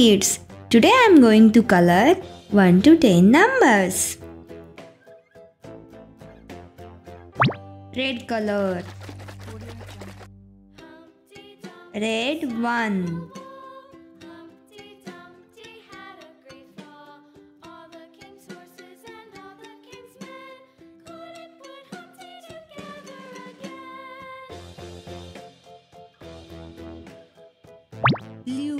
kids. Today I am going to color 1 to 10 numbers. Red color. Red 1. Blue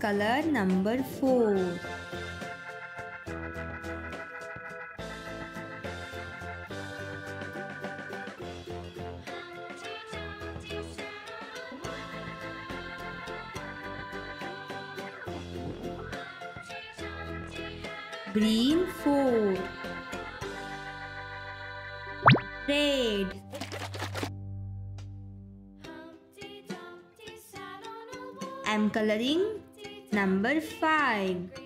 color number 4. Green 4 Red I'm coloring Number 5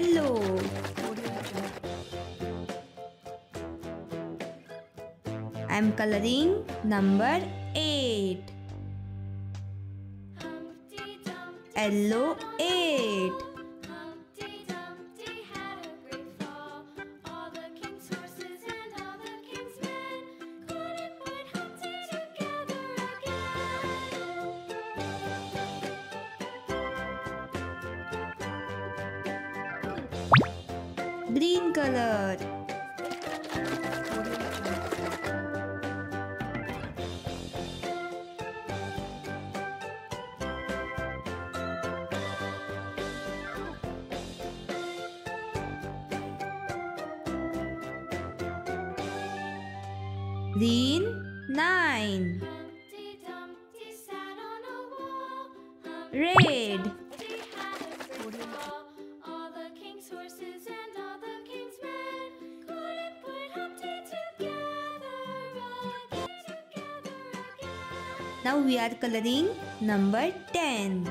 Hello. I am coloring number 8. Hello 8. green color. Green nine. Red. Now we are coloring number 10.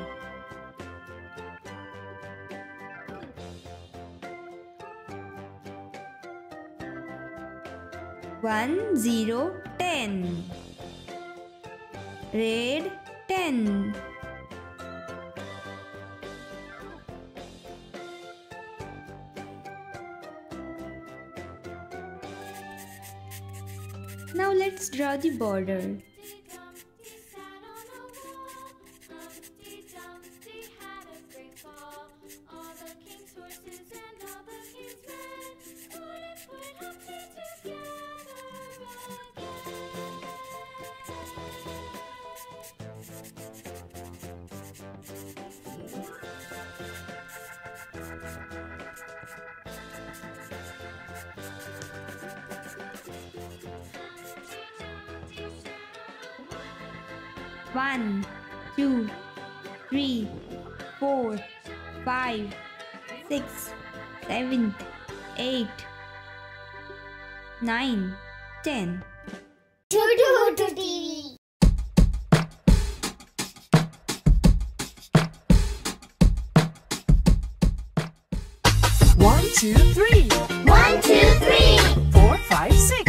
One zero ten. Red ten. Now let's draw the border. One, two, three, four, five, six, seven, eight, nine, ten. Tutu TV. One, two, three, One, two, three, four, five, six,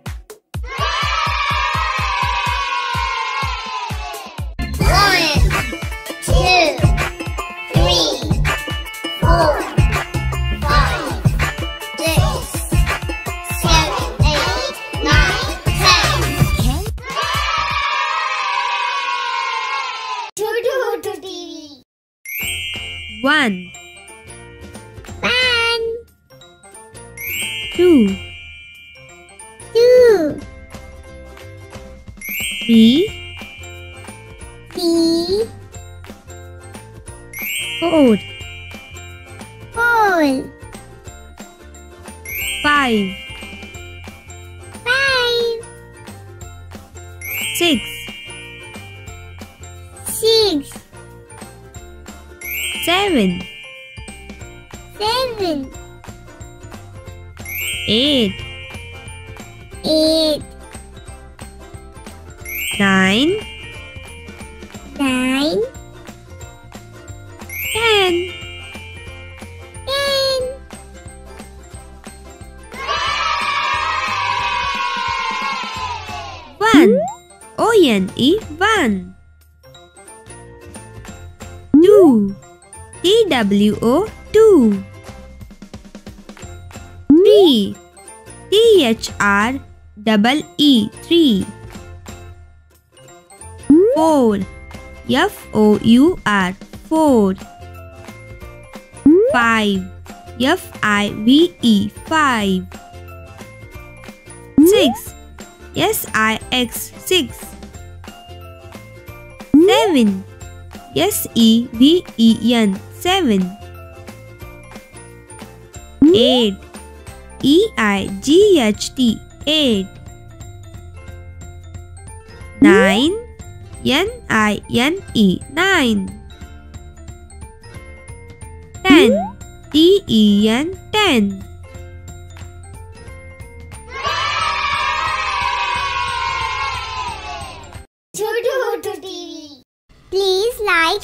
One, One, two, two, three, three, four, four, six, six, seven, seven, eight, eight, nine, nine, ten. O N E one. Two. T W O two. Three. T H R double E three. Four. F O U R four. Five. F I V E five. Six. S I X 6 7 S E V E N. 7 8 E I G H T. 8 9 N I N E. 9 10 T E N 10